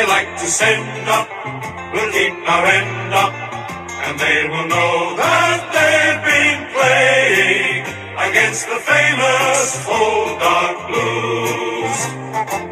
they like to send up, we'll keep our end up. And they will know that they've been playing against the famous old dark blues.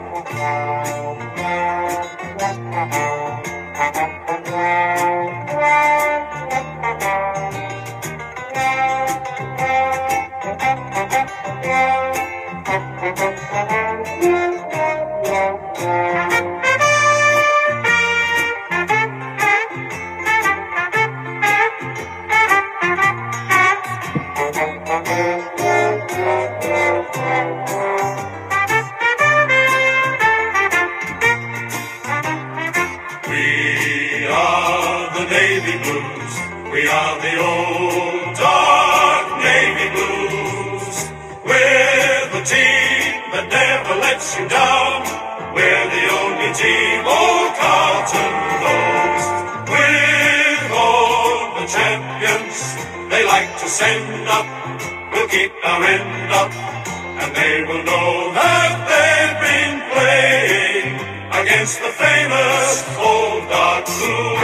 Navy Blues. We are the old dark Navy Blues. We're the team that never lets you down. We're the only team old Carlton knows. With all the champions they like to send up, we'll keep our end up. And they will know that they've been playing against the famous old dark blue.